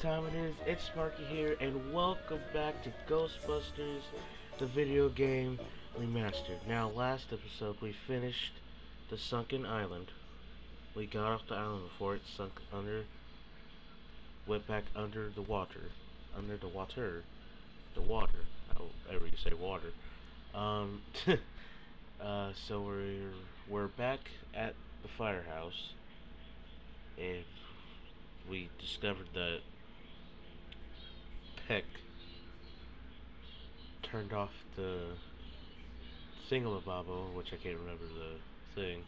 time it is. It's Sparky here, and welcome back to Ghostbusters, the video game remastered. Now, last episode we finished the sunken island. We got off the island before it sunk under, went back under the water, under the water, the water. However you say water. Um, uh, so we're we're back at the firehouse, and we discovered that Turned off the thingamabobble, which I can't remember the thing.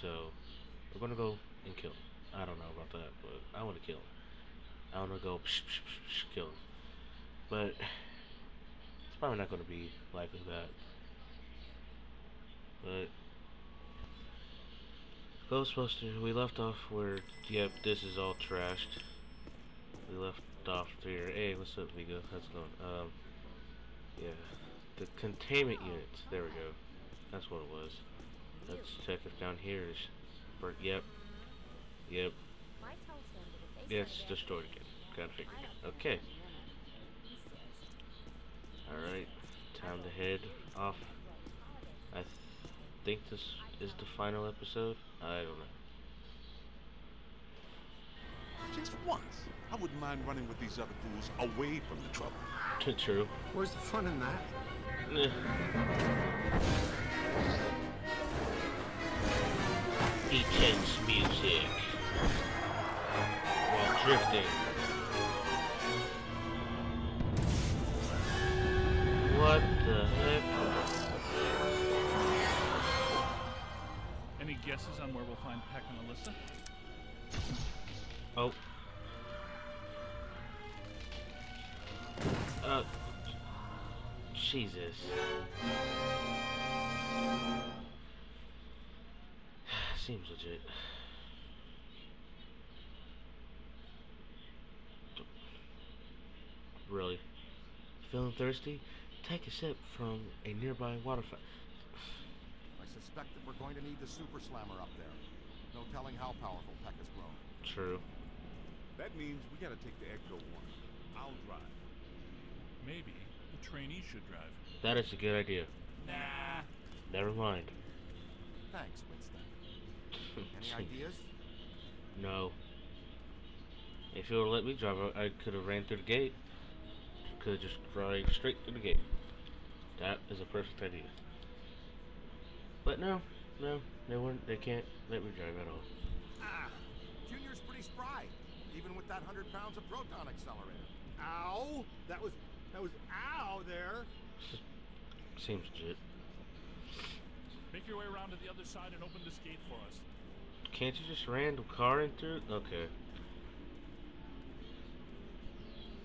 So, we're gonna go and kill him. I don't know about that, but I want to kill him. I want to go psh, psh, psh, psh, kill him. But, it's probably not gonna be likely that. But, Ghostbusters, we left off where, yep, this is all trashed. We left off here. Hey, what's up, Vigo? How's it going? Um, yeah, the containment units. There we go. That's what it was. Let's check if down here is. For, yep. Yep. It's destroyed again. Gotta figure it out. Okay. Alright. Time to head off. I th think this is the final episode. I don't know. Just once. I wouldn't mind running with these other fools away from the trouble. True. Where's the fun in that? Intense music while drifting. What the heck? Any guesses on where we'll find Peck and Ilyssa? Oh. Uh. Jesus. Seems legit. Really? Feeling thirsty? Take a sip from a nearby water fountain. I suspect that we're going to need the super slammer up there. No telling how powerful Peck has grown. True. That means we gotta take the Ecto one. I'll drive. Maybe the trainee should drive. That is a good idea. Nah. Never mind. Thanks, Winston. Any ideas? No. If you would let me drive, I could have ran through the gate. Could have just drive straight through the gate. That is a perfect idea. But no, no, they wouldn't. They can't let me drive at all. Ah! Junior's pretty spry, even with that hundred pounds of proton accelerator. Ow! That was that was ow there. Seems legit. Make your way around to the other side and open this gate for us. Can't you just ran the car into it? Okay.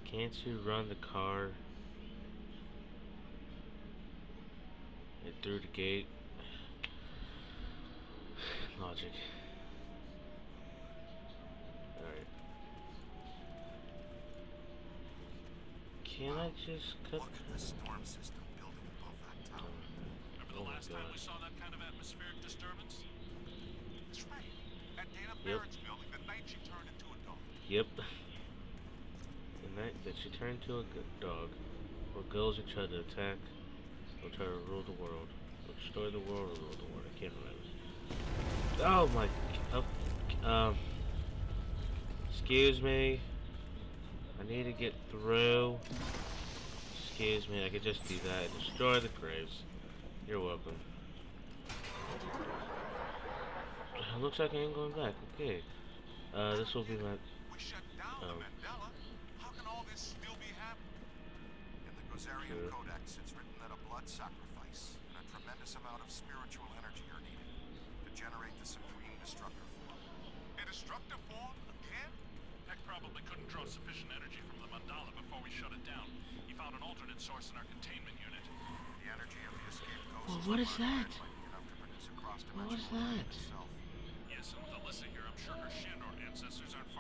Can't you run the car and through the gate? Logic. Can I just cut Look at the storm system building above that tower. Remember the Oh last time we saw that kind of atmospheric disturbance? That's right. At Dana Yep. Barrett's building the night she turned into a dog. Yep. The night that she turned into a good dog, or girls who try to attack, or try to rule the world, or destroy the world, or rule the world. I can't remember. Oh my. Oh, um. Excuse me. I need to get through. Excuse me. I could just do that and destroy the graves. You're welcome. Looks like I ain't going back. Okay. Uh, this will be my. We shut down Oh. Mandala. How can all this still be happening? In the Sure. Codex, it's written that a blood sacrifice and a tremendous amount of spiritual energy are needed to generate the supreme destructor form. A destructive form? Again? Peck probably couldn't draw sufficient energy from the mandala before we shut it down. He found an alternate source in our containment unit. The energy of the escaped ghosts Well, what is that? might be enough to produce a What was that? itself. Yes, and with Ilyssa here, I'm sure her Shandor ancestors aren't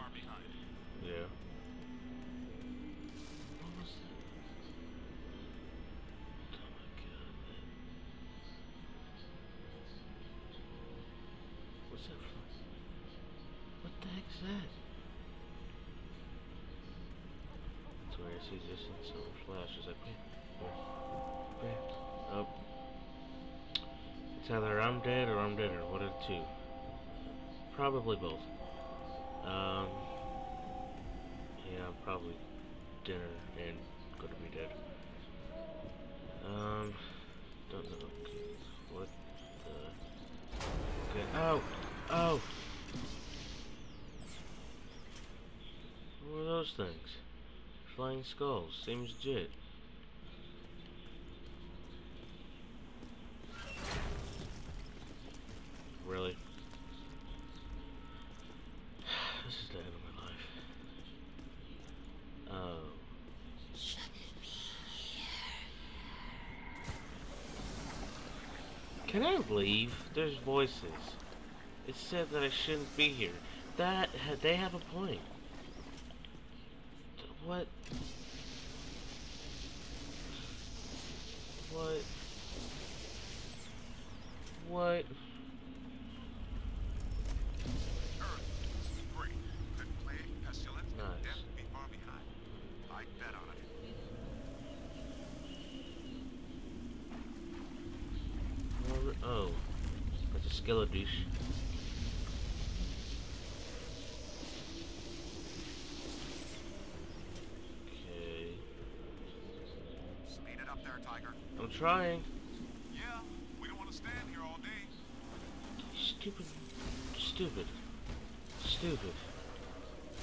I'm dead or I'm dead, or one of the two. Probably both. Um. Yeah, probably dinner and gonna be dead. Um. Don't know. What the. Okay. Oh! Oh! What are those things? Flying skulls. Seems legit. Really? This is the end of my life. Oh. Can I leave? There's voices. It said that I shouldn't be here. That they have a point. What? What? Earth is free. Could plague, pestilence, and Nice. death be far behind. I bet on it. Where- Oh, that's a skeleton. Okay, Speed it up there, Tiger. I'm trying. Yeah, we don't want to stand here all day. Stupid, stupid, stupid,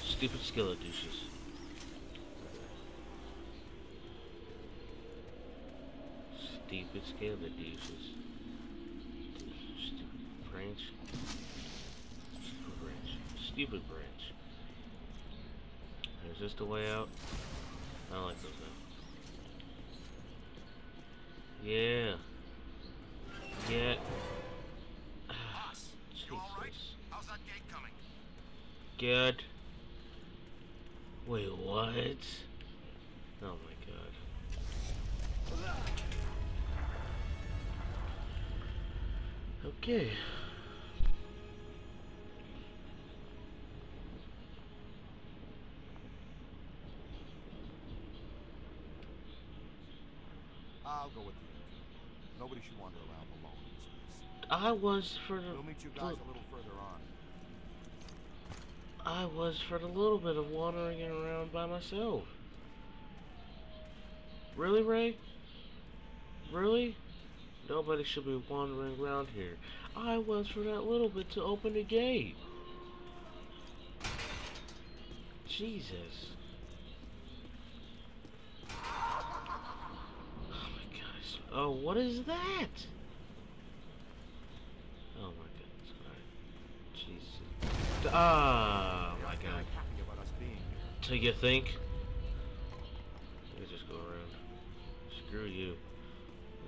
stupid skeletouches. Stupid skeletouches. Stupid branch. Stupid Stupid branch. Is this the way out? I don't like those now. Yeah. Yeah. Boss, you all right? How's that gate coming? Good. Wait, what? Oh my god. Okay. I'll go with you. Nobody should wander around alone in this place. I was for the We'll meet you guys a little further on. I was for the little bit of wandering around by myself. Really, Ray? Really? Nobody should be wandering around here. I was for that little bit to open the gate. Jesus. Oh my gosh. Oh, what is that? Oh my goodness. Jesus. You're my god. So you think? Let me just go around. Screw you.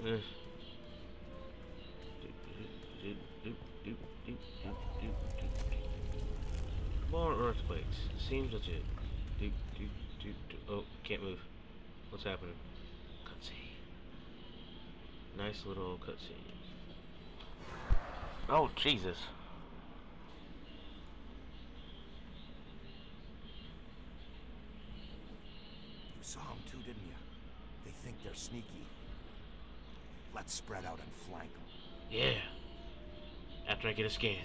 Eh. More earthquakes. Seems legit. Oh, can't move. What's happening? Nice little cutscene. Oh, Jesus. You saw them too, didn't you? They think they're sneaky. Let's spread out and flank them. Yeah. After I get a scan.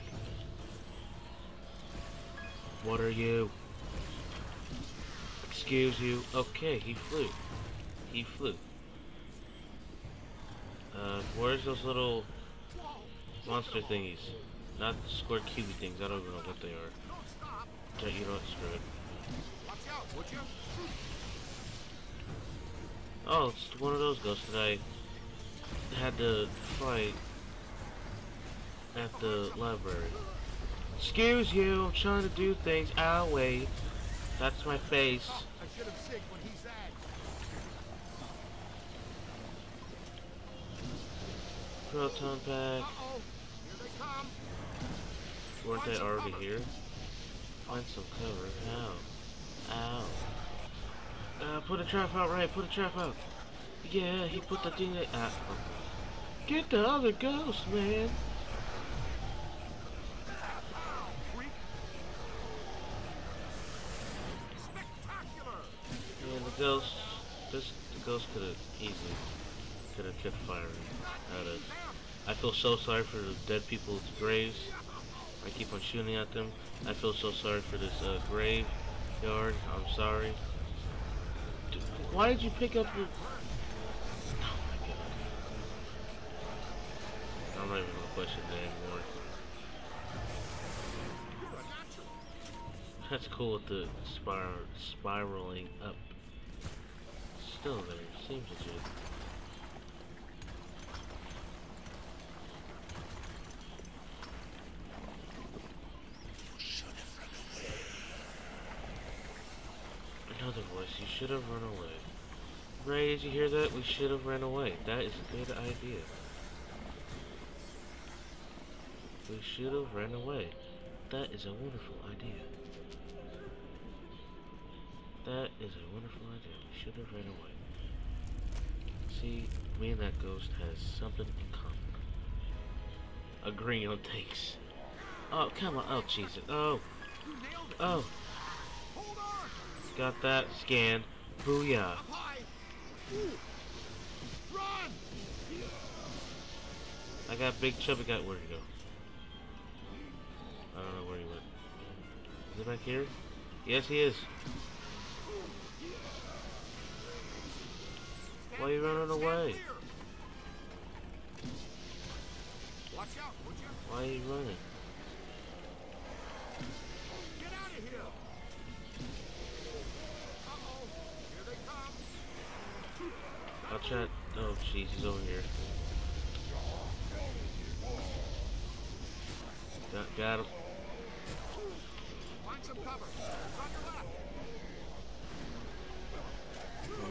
What are you? Excuse you. Okay, he flew. He flew. Uh, where's those little monster thingies? Not square cubey things. I don't even know what they are. Don't! You know what? Screw it. Oh, it's one of those ghosts that I had to fight at the library. Excuse you, I'm trying to do things our way. That's my face. Proton pack. Weren't they already here? Find some cover. Ow. Ow. Uh, put a trap out, right? Put a trap out. Yeah, he put the thing that. Ah. Get the other ghost, man. Yeah, look ghost, this the ghost could have easily could have kept firing at us. I feel so sorry for the dead people's graves. I keep on shooting at them. I feel so sorry for this uh, graveyard. I'm sorry. D- Why did you pick up your... Oh my god. I'm not even gonna question that anymore. That's cool with the spir spiraling up. Still there. Seems legit. Another voice. You should have run away. Ray, did you hear that? We should have run away. That is a good idea. We should have ran away. That is a wonderful idea. That is a wonderful idea. We should have ran away. See, me and that ghost has something in common. Agreeing on things. Oh, come on. Oh, Jesus. Oh. Oh. Hold on. Got that scanned. Booyah. Run. I got Big Chubby got where to go. I don't know where he went. Is it back here? Yes, he is. Why are you running away? Watch out? Why are you running? Come. Oh, jeez, he's over here. Got, got him. Left.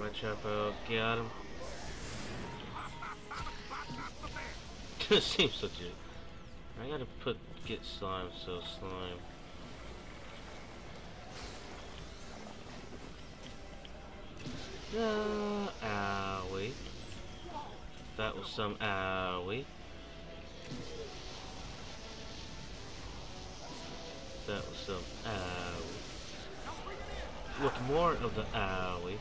I'm chop out. Got him. Seems legit. I gotta put get slime, so slime. Uh, owie. That was some uh, owie. That was some uh, owie. With more of the uh, owie.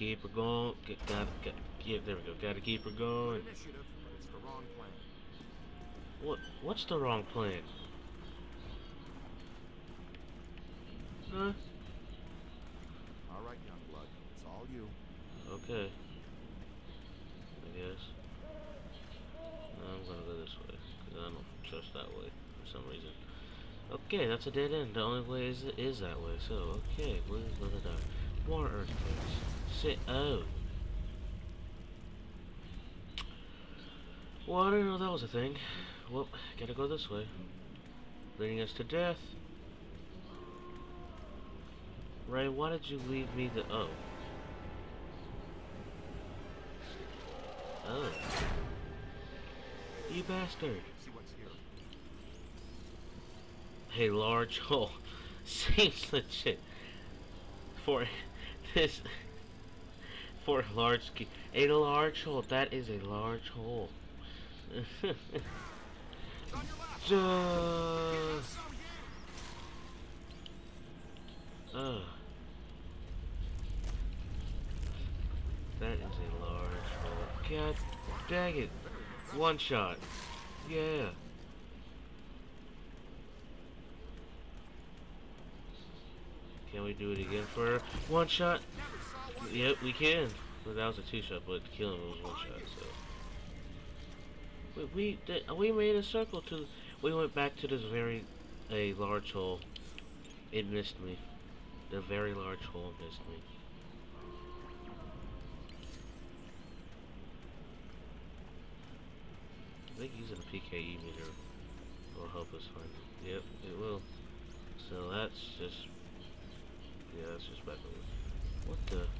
Keep her going. Get, gotta, got, yeah, there we go. Gotta keep her going. It's the wrong plan. What? What's the wrong plan? Huh? All right, young blood. It's all you. Okay. I guess. No, I'm gonna go this way, because I don't trust that way for some reason. Okay, that's a dead end. The only way is is that way. So, okay, we're gonna die. More earthquakes. Sit. Oh. Well, I didn't know that was a thing. Well, gotta go this way. Leading us to death. Ray, why did you leave me the... Oh. Oh. You bastard. A large hole. Seems legit. For this... For a large... key- A large hole. That is a large hole. Ugh. Uh, that is a large hole. God dang it. One shot. Yeah. Can we do it again for one shot? Yep, we can. But that was a two shot, but killing was one shot, so. We we, did- we made a circle to. We went back to this very a large hole. It missed me. The very large hole missed me. I think using a PKE meter will help us find it. Yep, it will. So that's just yeah, that's just back over. What the?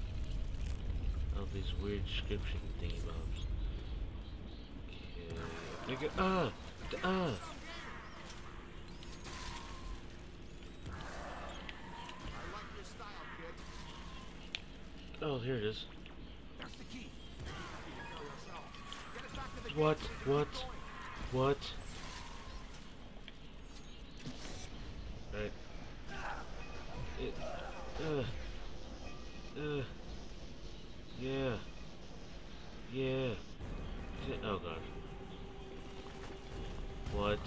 Oh, these weird description thingy bobs. Okay. Nigga, ah! Ah! Oh, here it is. What? What? What? Right. It. Uh. Uh. Yeah. Yeah. Oh god. What?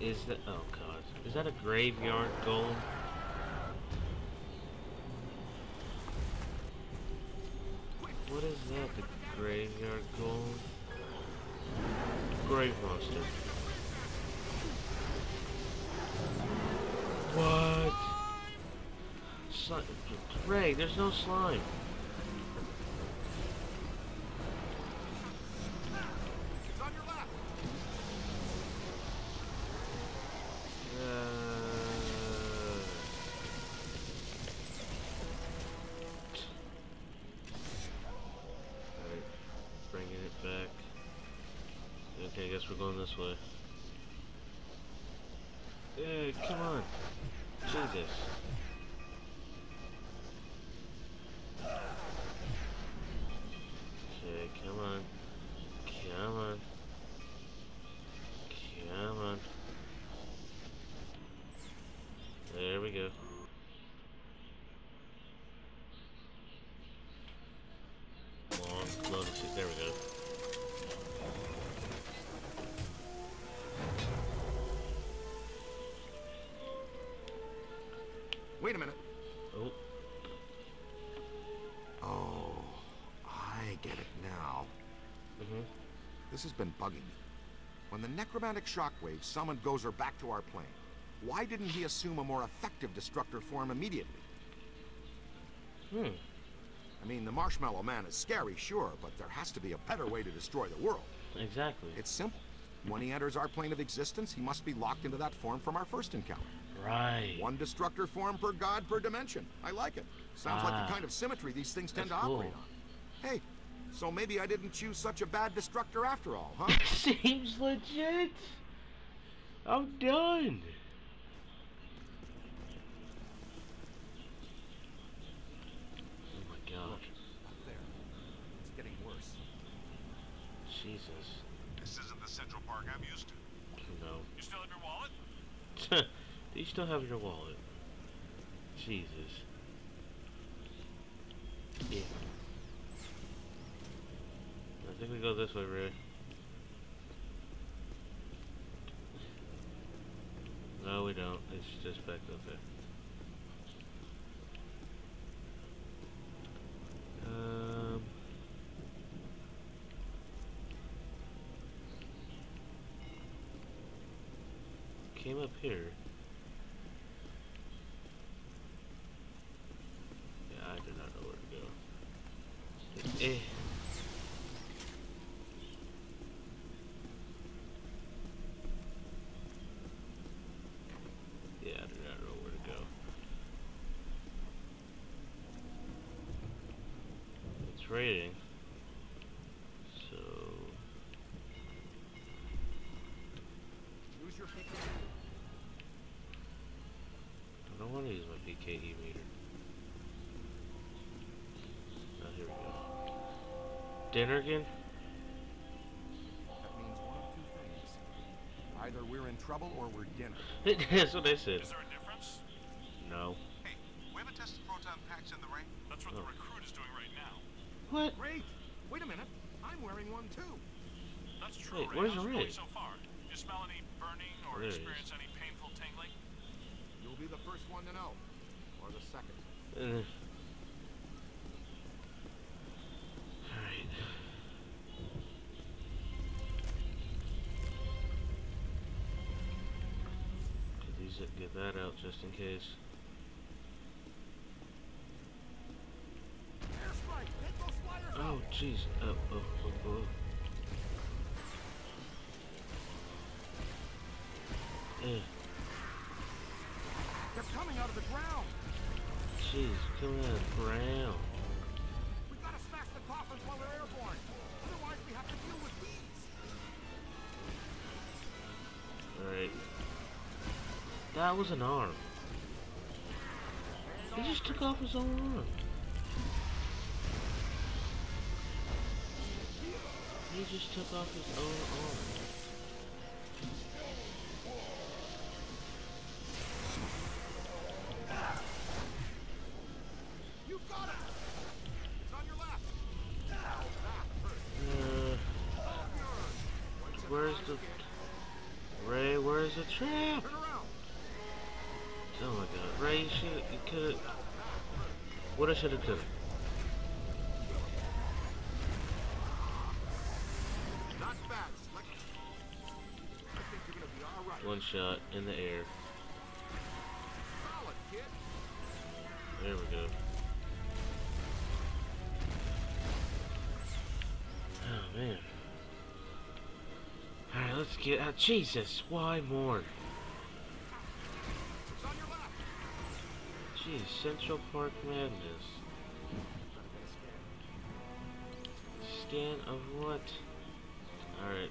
Is that? Oh god. Is that a graveyard golem? What is that? The graveyard golem? Grave monster. What? Slime. Ray, there's no slime. It's on your left. Uh, Alright, bringing it back. Okay, I guess we're going this way. Yeah, come on. Jesus. This has been bugging me. When the necromantic shockwave summoned Gozer back to our plane, why didn't he assume a more effective destructor form immediately? Hmm. I mean, the Marshmallow Man is scary, sure, but there has to be a better way to destroy the world. Exactly. It's simple. When he enters our plane of existence, he must be locked into that form from our first encounter. right. One destructor form per god per dimension. I like it. Sounds like Ah. the kind of symmetry these things tend to operate on. Hey, so maybe I didn't choose such a bad destructor after all, huh? Seems legit. I'm done. Oh my god. Up there. It's getting worse. Jesus. This isn't the Central Park I'm used to. No. You still have your wallet? Do you still have your wallet? Jesus. Yeah. I think we go this way, Ray. No, we don't. It's just back up there. Um. Came up here. Yeah, I do not know where to go. Eh. Yeah, I do not know where to go. It's raining. So Use your PK. I don't want to use my PKE meter. Oh, here we go. Dinner again? That means one of two things. Either we're in trouble or we're dinner. That's what they said. Is there a difference? No. Hey, we haven't tested proton packs in the rain? That's what Oh. the recruit is doing right now. What? Great. Wait a minute. I'm wearing one too. That's true. Wait, what is How's it so far? Do you smell any burning or there experience any painful tingling? You'll be the first one to know, or the second. All right. Get that out just in case. Jeez. Oh, oh, oh, oh. Eh, They're coming out of the ground! jeez, coming out of the ground. We gotta smash the coffins while they're airborne! Otherwise we have to deal with these! Alright. That was an arm. He just took off his own arm. He just took off his own arm. You got it! It's on your left! Uh, where's the... Ray, where's the trap? Oh my god. Ray, you should you could've... What I should've done. One shot in the air. Solid, kid! There we go. Oh man. Alright, let's get out. Jesus, why more? It's on your left! Jeez, Central Park Madness. Scan of what? Alright.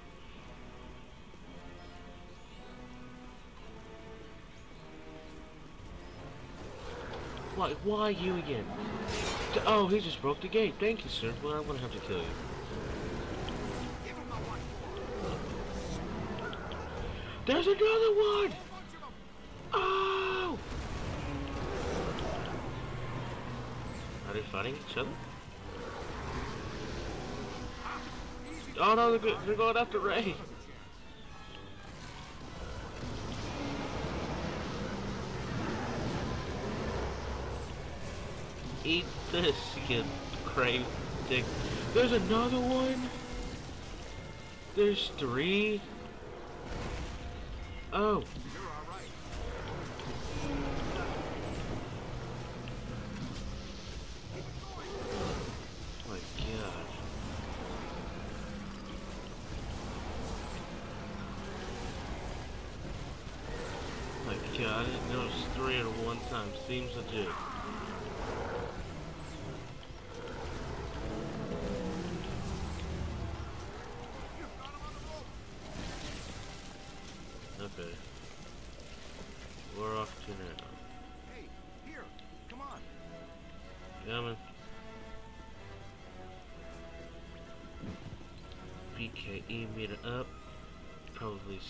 Why, why you again? Oh, he just broke the gate. Thank you, sir. Well, I'm gonna have to kill you. Give him the one! There's another one! Whole bunch of them! Oh! Are they fighting each other? Ah, oh no, they're going after Ray. Eat this, you crave dick. There's another one. There's three. Oh, god, I didn't notice three at one time. Seems legit.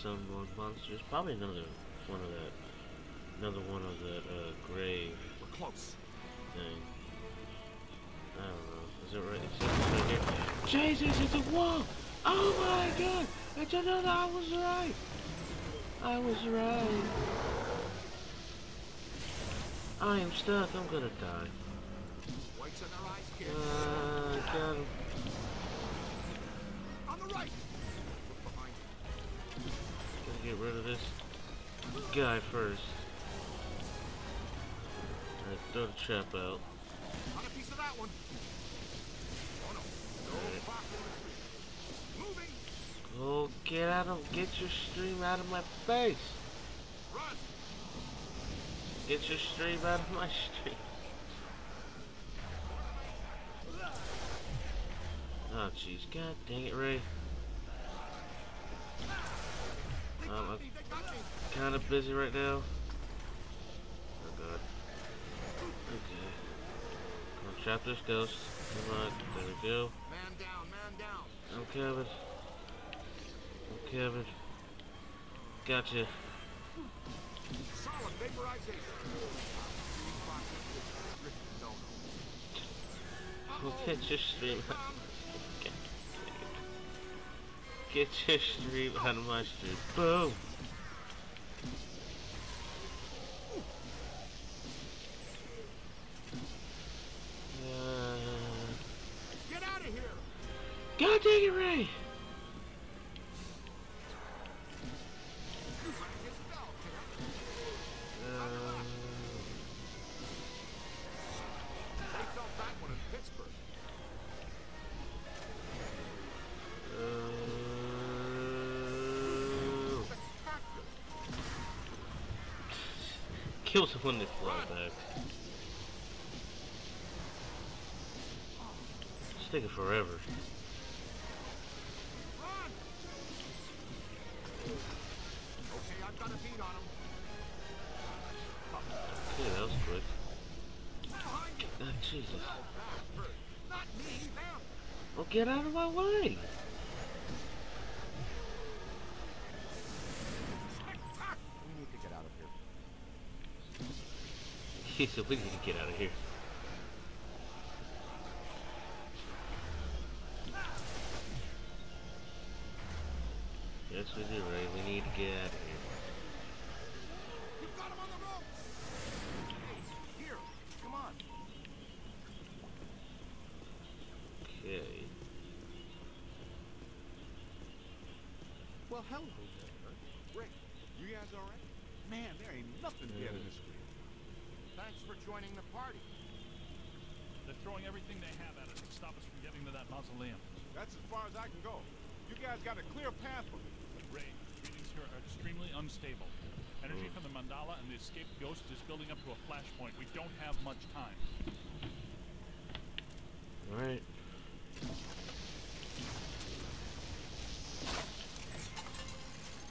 Some more monsters. Probably another one of that. Another one of that uh, grave We're close. thing. I don't know. Is it right? Is it right here? Jesus, it's a wall! Oh my god! It's another. I was right. I was right. I am stuck. I'm gonna die. Whites in their eyes. Uh, got get rid of this guy first. Alright, throw the trap out. A piece of that one. Oh no. No Alright. clock in the street. Moving! Oh, get out of, get your stream out of my face! Run! Get your stream out of my stream. Oh, jeez, god dang it, Ray. Um, got me! They got me! Kinda busy right now. Oh god. Okay. On, trap this ghost. Come on, there we go. Man down, man down! I'm covered. I'm covered. Gotcha. Solid vaporization! Well, your stream. Get your street out of my stream. Boom. Uh, Get out of here! God dang it, Ray! It when they fly back. It's taking forever. Okay, I've got a beat on him. Yeah, that was quick. Ah, Jesus. Bastard! Not me, them! Well, get out of my way! He we need to get out of here. Yes, we do, right? We need to get out of here. You've got him on the ropes! Hey, here, come on. Okay. Well, hello there. Rick, you guys all right? Man, there ain't nothing dead in this street. Thanks for joining the party. They're throwing everything they have at us to stop us from getting to that mausoleum. That's as far as I can go. You guys got a clear path for me. Ray, readings here are extremely unstable. Energy from the mandala and the escaped ghost is building up to a flashpoint. We don't have much time. Alright.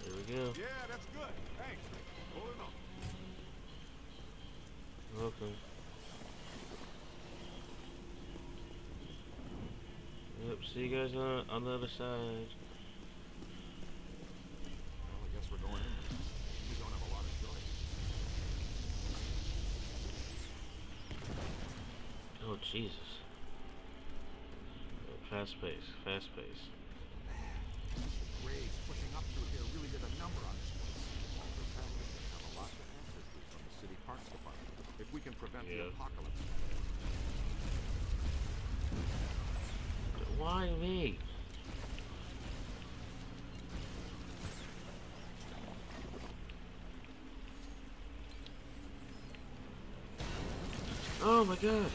There we go. Yeah, that's good. Thanks, Rick. Holding on. Welcome. Yep, see you guys on, on the other side. Well, I guess we're going in. We don't have a lot of choice. Oh, Jesus. Fast pace, fast pace. Pushing up through here really did a number on this place. Walter Patton have a lot to answer to from the city parks department if we can prevent Yeah. the apocalypse. Why me? Oh my god.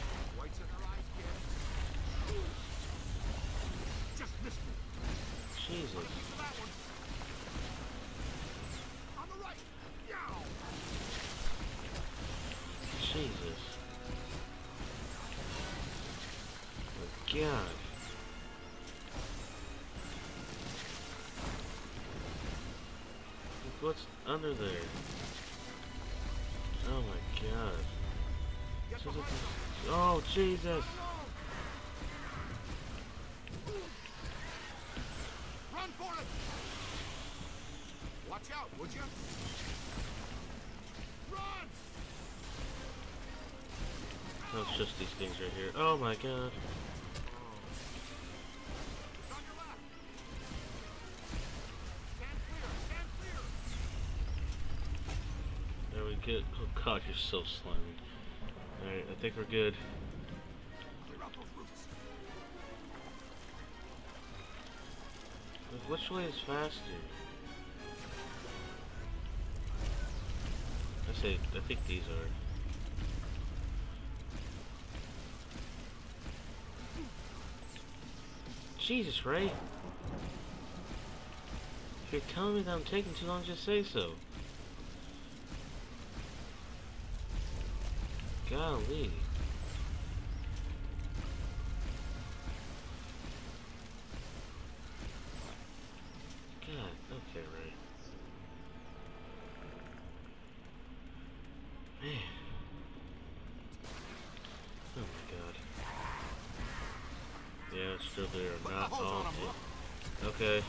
Under there? Oh my god. Get So behind the- them. Oh Jesus. Run for it! Watch out, would you? Run! It's just these things right here. Oh my god. Oh god, you're so slimy. Alright, I think we're good. Which way is faster? I say, I think these are. Jesus, Ray. If you're telling me that I'm taking too long, just say so. Golly. God, okay, Ray. Man. Oh my god. Yeah, it's still there. Not all. Okay.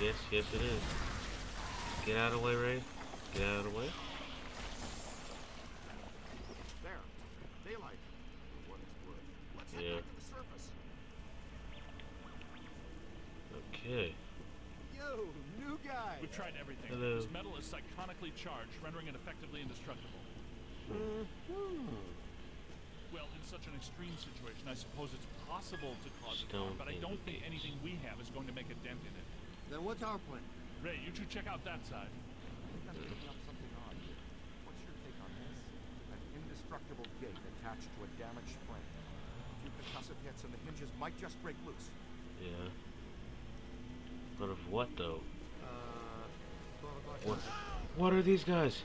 Yes, yes it is. Get out of the way, Ray. Get out of the way. There. Daylight. For what. Let's head Yeah. back to the surface. Okay. Yo, new guy! We've tried everything. Hello. This metal is psychonically charged, rendering it effectively indestructible. Hmm. Well, in such an extreme situation, I suppose it's possible to cause it, Stone but I don't think anything we have is going to make a dent in it. Then what's our plan? Ray, you two check out that side. I think I'm picking up something odd here. What's your take on this? An indestructible gate attached to a damaged frame. A few concussive hits and the hinges might just break loose. Yeah. But of what though? Uh, what? What are these guys?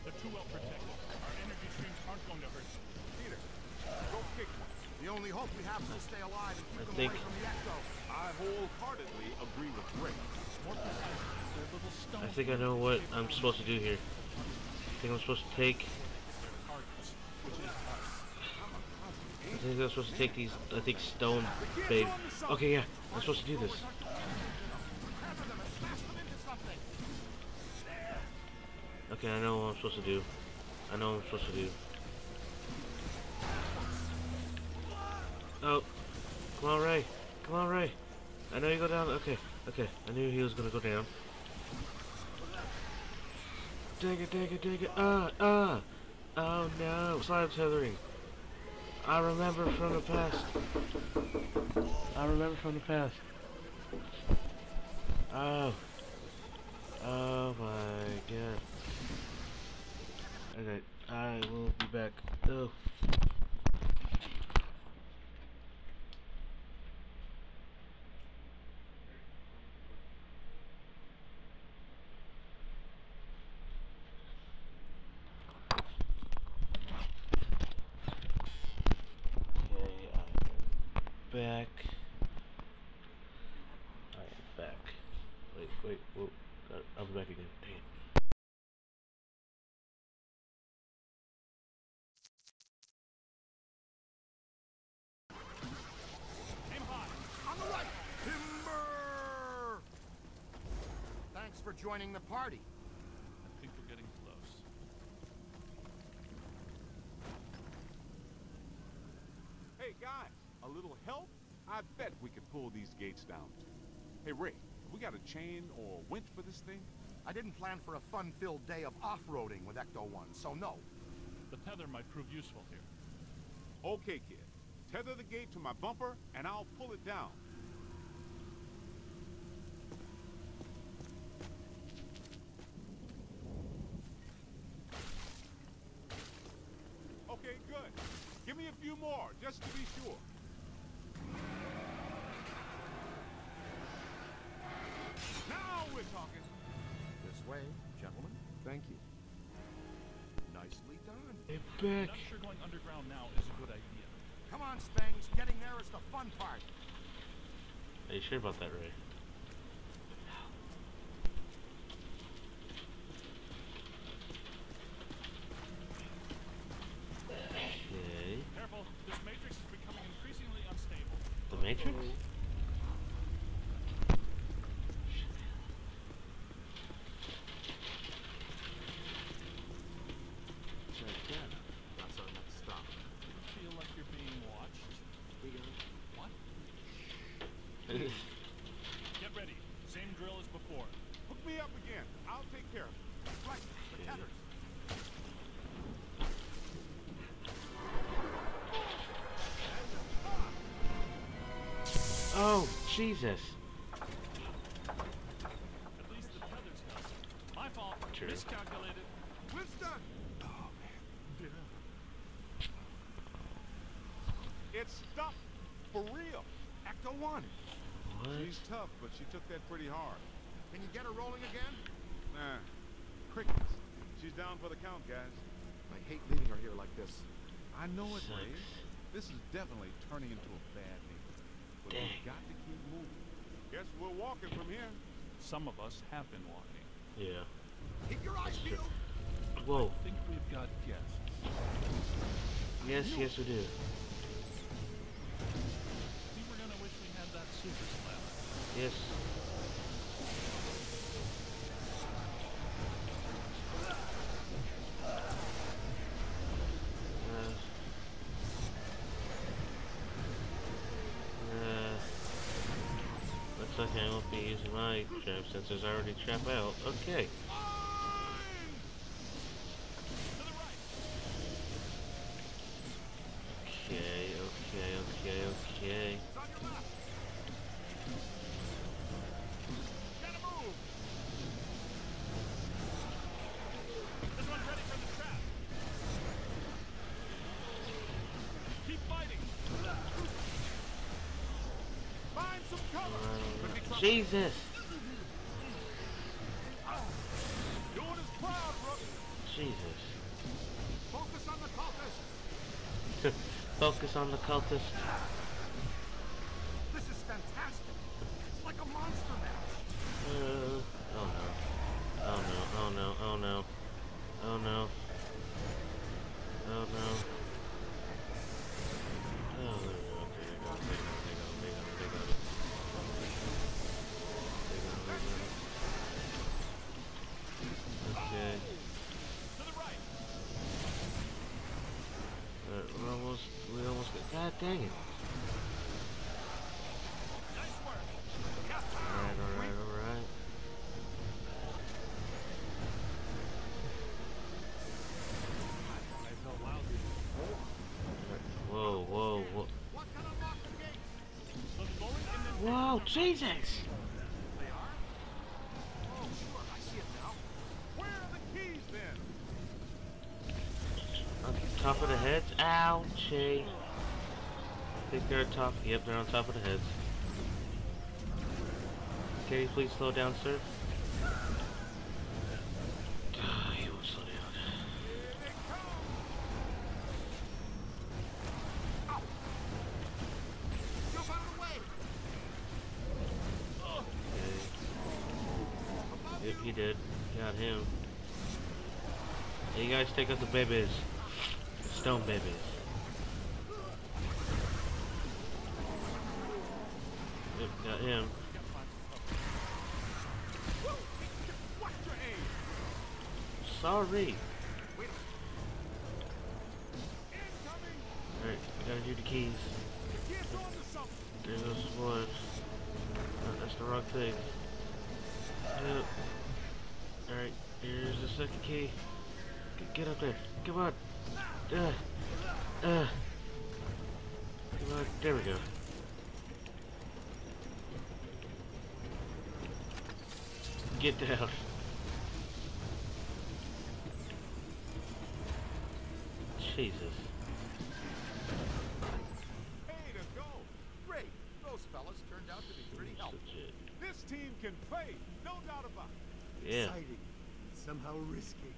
They're too well protected. Our energy streams aren't going to hurt them. Peter, go kick one. The only hope we have is to stay alive and keep I them think- away from the Ecto. I wholeheartedly agree with Rick. More precisely, they're little stone I think I know what I'm supposed to do here. I think I'm supposed to take. targets, which is us. I think I'm supposed to take these. I think stone babe. Okay, yeah, I'm supposed to do this. Cover them and smash them into something. Okay, I know what I'm supposed to do. I know what I'm supposed to do. Oh, come on, Ray. Come on, Ray. I know you go down. Okay, okay. I knew he was gonna go down. Dig it, dig it, dig it. Ah, ah. Oh no, slide tethering. I remember from the past. I remember from the past. Oh. Oh my god. Okay, I will be back. Oh. Okay, I'm back. I am back. Wait, wait, whoa. Uh, I'm back again. Dang it. Aim high. On the right. Timber. Thanks for joining the party. I think we're getting close. Hey guys, a little help? I bet we could pull these gates down. Hey Ray, have we got a chain or a winch for this thing? I didn't plan for a fun-filled day of off-roading with Ecto 1, so no. The tether might prove useful here. Okay, kid. Tether the gate to my bumper and I'll pull it down. Okay, good. Give me a few more, just to be sure. Way, gentlemen. Thank you. Nicely done. Hey, I'm not sure going underground now is a good idea. Come on, Spengs. Getting there is the fun part. Are you sure about that, Ray? Okay. Careful, this matrix is becoming increasingly unstable. The Matrix? That's our next stop. Feel like you're being watched? What? Get ready. Same drill as before. Hook me up again. I'll take care of it. Right, the tethers. oh, Jesus. At least the tether's held. My fault. True. Miscalculated. Winston! Oh, it's stuck. For real. Ecto 1. What? She's tough, but she took that pretty hard. Can you get her rolling again? Nah. Crickets. She's down for the count, guys. I hate leaving her here like this. I know it, Ray. This is definitely turning into a bad neighborhood. But Dang. we've got to keep moving. Guess we're walking from here. Some of us have been walking. Yeah. Keep your eyes peeled. Whoa. I think we've got guests. Yes, yes, we do. We were gonna wish we had that super slab. Yes. Uh, uh, won't be using my trap sensors. I already trap out. Okay. To the right. Okay, okay, okay, okay. It's on your left. Gotta move. This one's ready for the trap. Keep fighting. Find some cover. Um, Could be Jesus. Doing us proud, Rook. Jesus. Focus on the cultists. Focus on the cultist. Oh, then? On top of the heads? Ouchie. I think they're on top. Yep, they're on top of the heads. Can you please slow down, sir? Ah, he won't slow down. Jump out of the way. Okay. Yep, he did. Got him. Out the babies. Get down. Jesus. Hey to go. Great. Those fellas turned out to be pretty helpful. Legit. This team can play. No doubt about it. Yeah. Exciting. Somehow risky.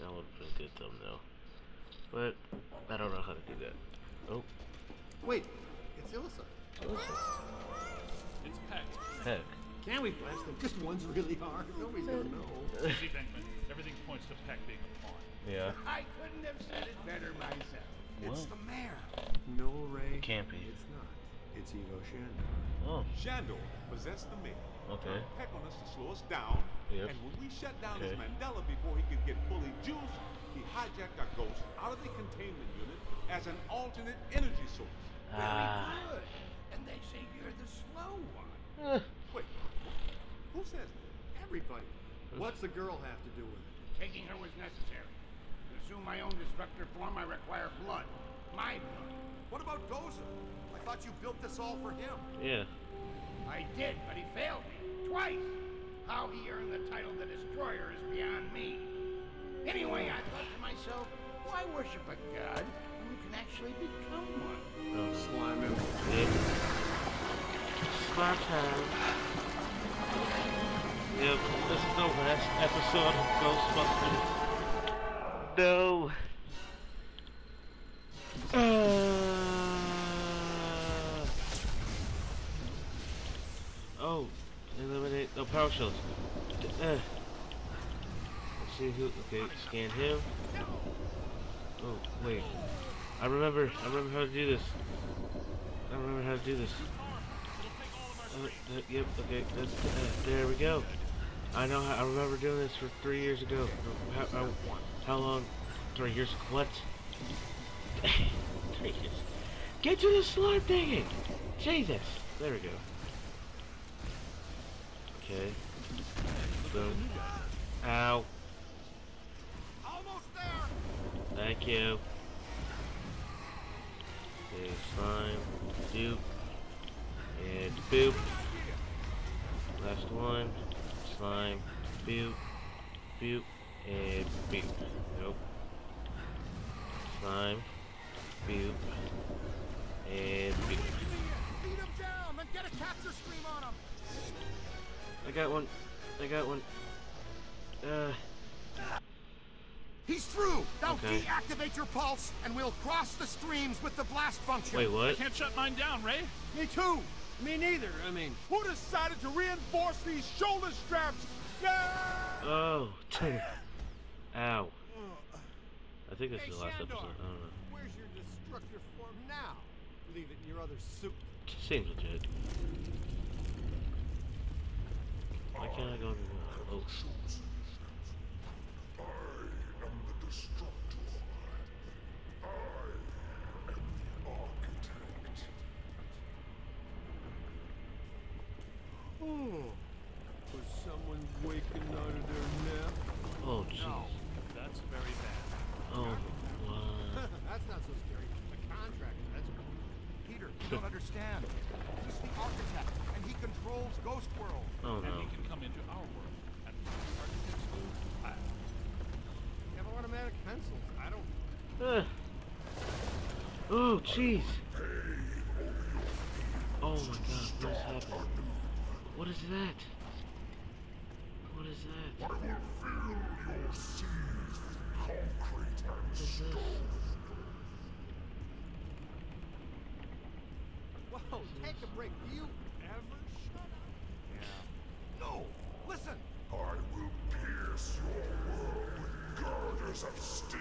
That would have been a good thumbnail. But I don't know how to do that. Oh, Wait, it's Ilyssa. it's Peck. Heck. Can we blast them? Just one's really hard. Nobody's gonna know. Easy, Venkman. Everything points to Peck being a pawn. Yeah. I couldn't have said it better myself. It's the mayor. No, Ray. It Can't be. It's not. It's Ivo Shandor. Oh, Shandor possessed the mayor. okay. Peck on us to slow us down. Yep. And when we shut down his Mandala before he could get fully juiced, he hijacked our ghost out of the containment unit as an alternate energy source. Ah. Good. And they say you're the slow one. Eh, Wait, who says? Everybody. What's the girl have to do with it? Taking her was necessary. To assume my own destructor form, I require blood. My blood. What about Gozer? I thought you built this all for him. yeah. I did, but he failed me. Twice. How he earned the title the Destroyer is beyond me. Anyway, I thought to myself, why worship a god when you can actually become one? Smart time. Yep, this is the last episode of Ghostbusters. No. Uh, oh, eliminate no power shells. Uh, let's see who. Okay, scan him. Oh wait, I remember. I remember how to do this. I remember how to do this. Yep. Okay. That's, uh, there we go. I know. How, I remember doing this for three years ago. How, how, how long? Three years. What? three years. Get to the slime thingy. Jesus. There we go. Okay. Boom. Ow. Almost there. Thank you. Okay, slime, doop, and boop. Last one, slime, boop, boop, and boop. Nope. Slime, boop, and boop. Beat him down. capture stream on him. I got one. I got one. Uh, He's through. Now Okay. deactivate your pulse, and we'll cross the streams with the blast function. wait, what? I Can't shut mine down, Ray. Me too. Me neither. I mean, Who decided to reinforce these shoulder straps? Oh, ow. Uh, I think this hey is the last Shandor, episode. I don't know. where's your destructor form now? Leave it in your other suit. Seems legit. Why can't I go everywhere? Oh. Oh, was someone waking out of their nap? Oh, jeez. That's very bad. Oh, what? That's not so scary. A contractor, that's Peter, you don't understand. He's the architect, and he controls Ghost World. Oh, And no. he can come into our world. And architects do. I, You have automatic pencils. I don't. Uh. Oh, jeez. Oh my god, what is happening? What is that? What is that? What is this? Whoa, take a break. Do you ever shut up? Yeah. No! Listen! I will pierce your world with girders of steel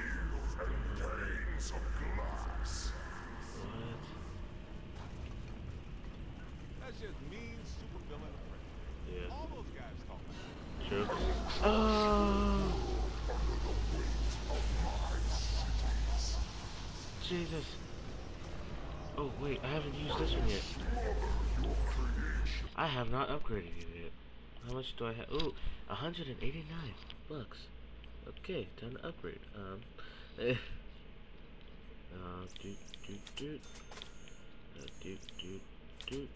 and panes of glass. What? That's just mean supervillain Yeah, All those guys talk like that. true. Oh! Jesus. Oh, wait, I haven't used this one yet. I have not upgraded it yet. How much do I have? Ooh, 189 bucks. Okay, time to upgrade. Um, eh. Uh, doot, doot, doot. Uh, doot, doot, doot.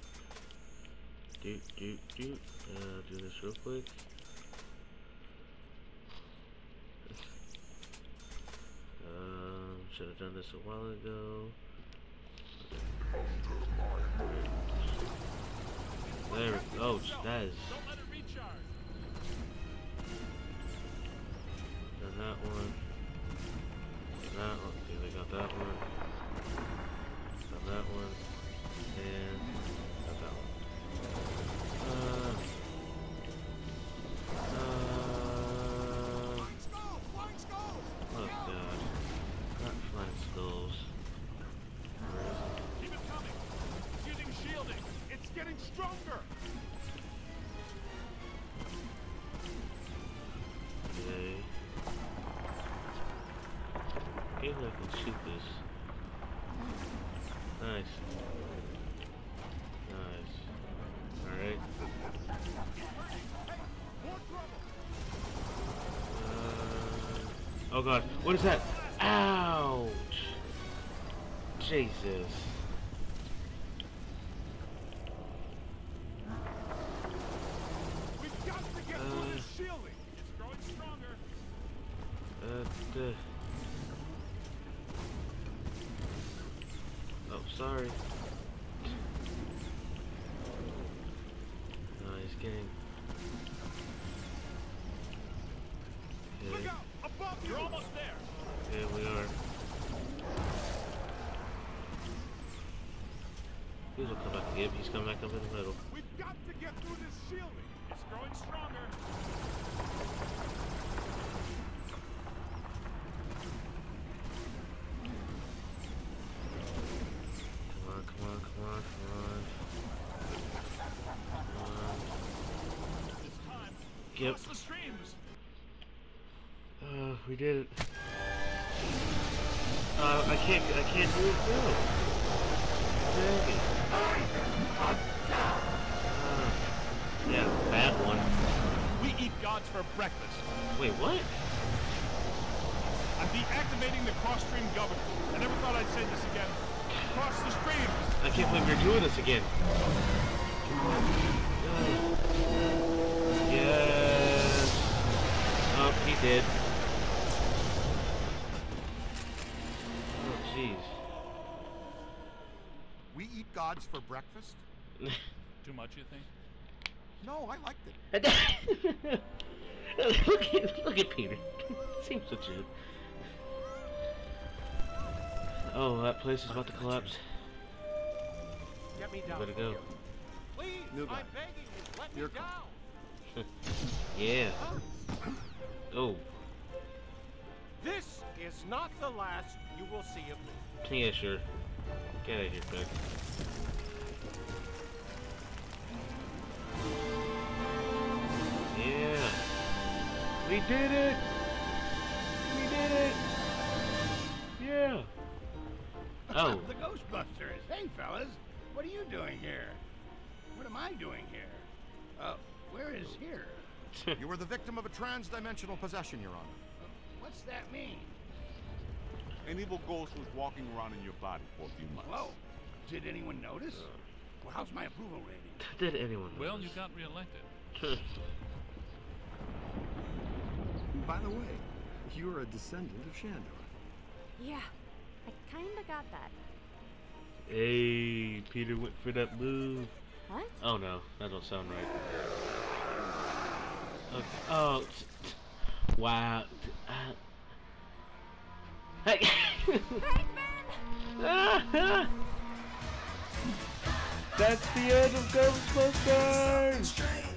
Doot, doot, doot. Uh, do this real quick. Um, should have done this a while ago. There we go. Oh, that is it done that one. Done that one. Okay, they got that one. Done that one. And I can shoot this. Nice. Nice. God, what is that? Ouch! Jesus. Can't believe you're doing this again. Yes. Oh, he did. Oh, jeez. We eat gods for breakfast? Too much, you think? No, I liked it. look at look at Peter. Seems legit. Oh, that place is about to collapse. Get me down. Better go. Please, New I'm begging you, let You're me down. Yeah. Oh, This is not the last you will see of me. yeah, sure. Get out of here, Beck. Yeah. We did it! We did it! Yeah! Oh. the Ghostbusters. Hey, fellas. What are you doing here? What am I doing here? Uh, where is here? You were the victim of a trans-dimensional possession, Your Honor. What's that mean? An evil ghost was walking around in your body for a few months. Whoa. Did anyone notice? Well, how's my approval rating? Did anyone Well, you got reelected. By the way, you're a descendant of Shandor. Yeah, I kinda got that. hey, Peter went for that move. What? Oh no, that don't sound right. Okay. Oh, wow. Uh, hey. That's the end of Ghostbusters. Strange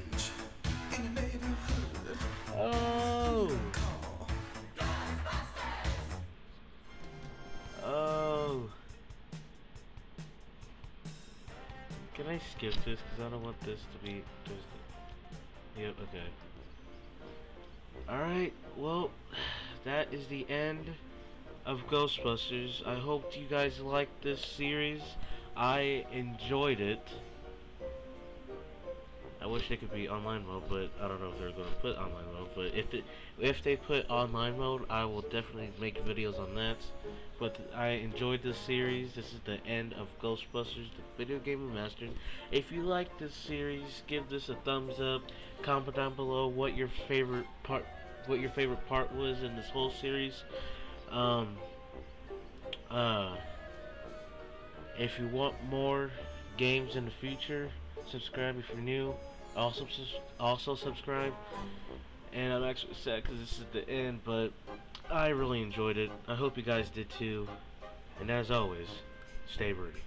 skip this? Because I don't want this to be. Yep, okay. Alright, well, that is the end of Ghostbusters. I hope you guys liked this series. I enjoyed it. I wish they could be online mode, but I don't know if they're going to put online mode. But if it, if they put online mode, I will definitely make videos on that. But I enjoyed this series. This is the end of Ghostbusters, the video game remastered. If you like this series, give this a thumbs up. Comment down below what your favorite part, what your favorite part was in this whole series. Um. Uh. If you want more games in the future, subscribe if you're new. Also, also subscribe. And I'm actually sad because this is the end, but I really enjoyed it. I hope you guys did too. And as always, stay birdie.